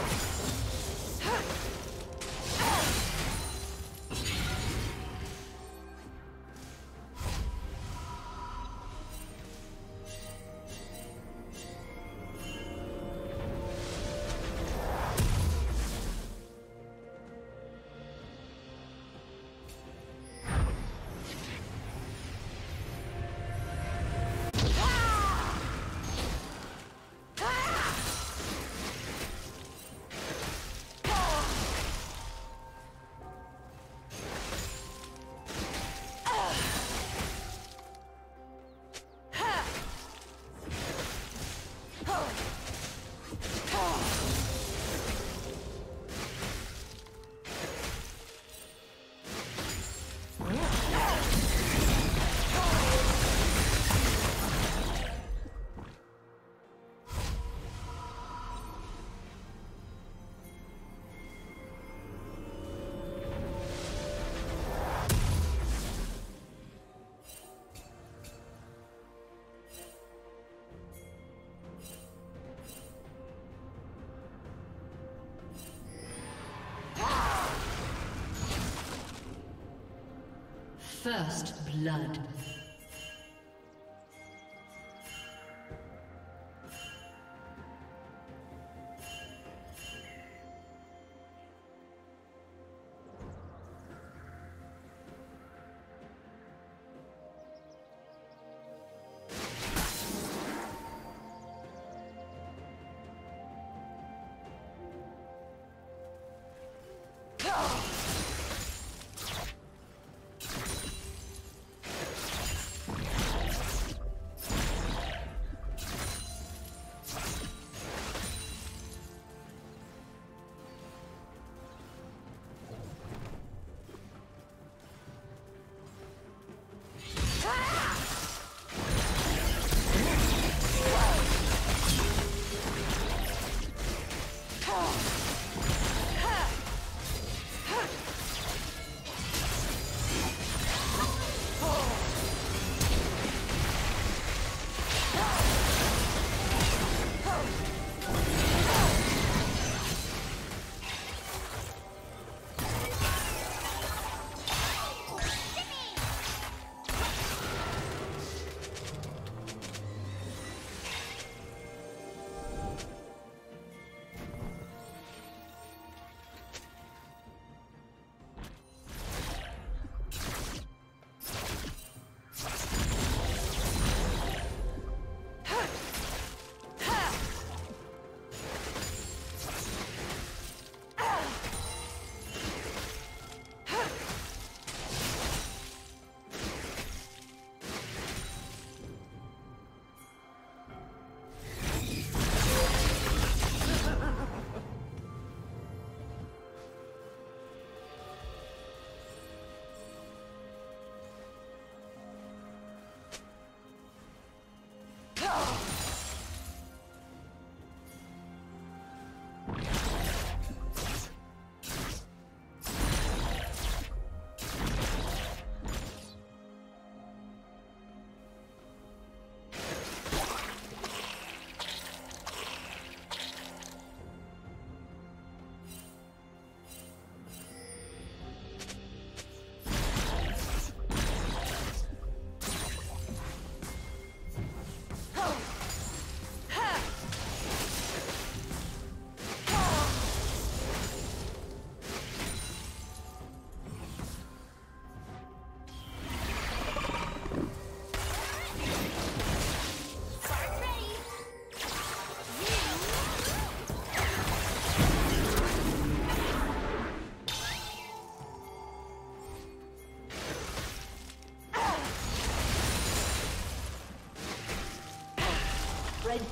go! First blood.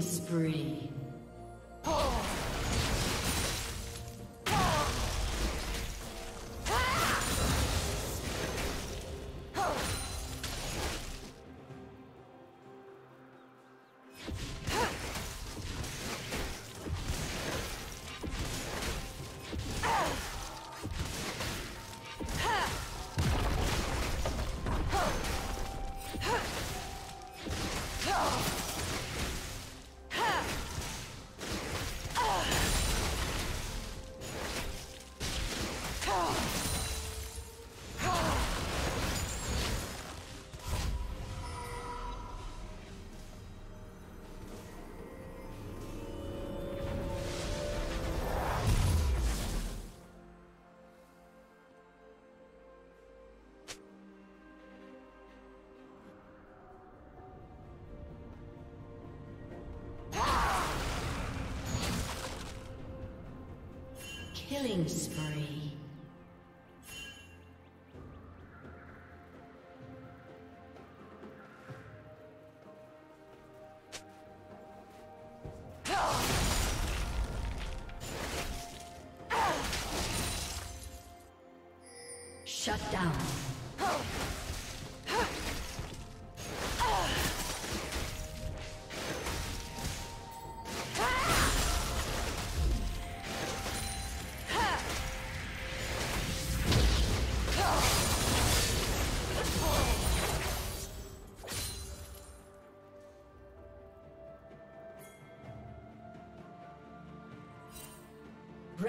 Spree. Killing spree.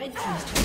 Red Team's turret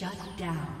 Shut down.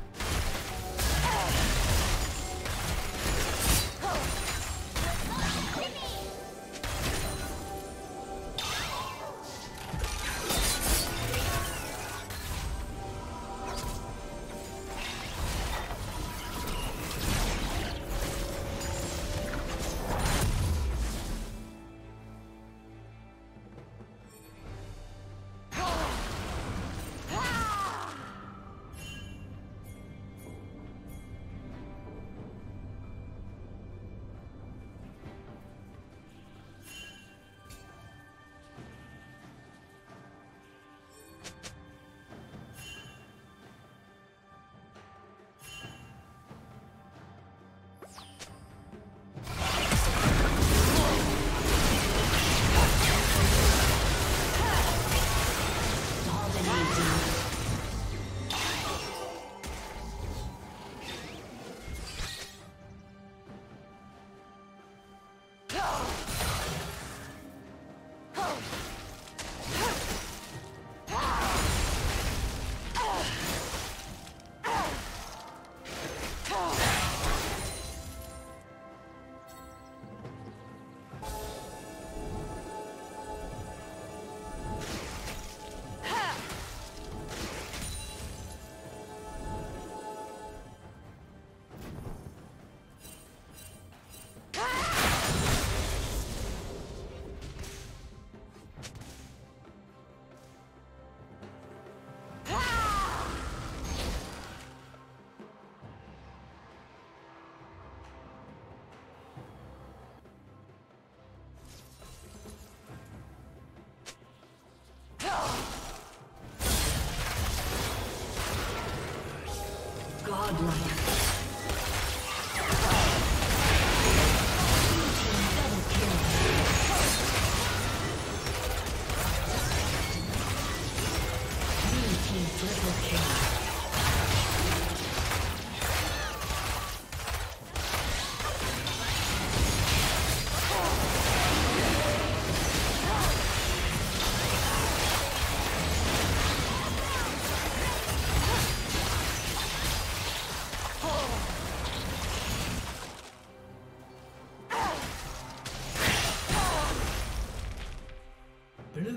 blood.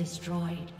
Destroyed.